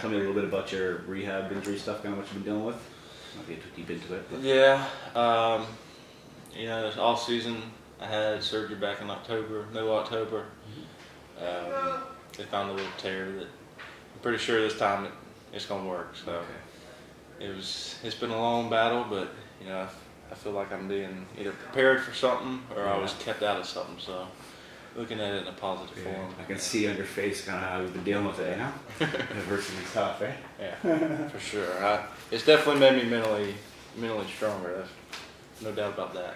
Tell me a little bit about your rehab injury stuff, kind of what you've been dealing with. Not get too deep into it, but Yeah, um, you know, this off season, I had surgery back in October, no October. Um, they found a little tear that I'm pretty sure this time it, it's gonna work. So okay. it was, it's been a long battle, but you know, I, I feel like I'm being either prepared for something or I was kept out of something. So looking at it in a positive Yeah, form. I can see on your face kind of how you've been dealing with it, you know? Adversity tough, eh? Yeah, for sure. I, it's definitely made me mentally, mentally stronger. That's no doubt about that.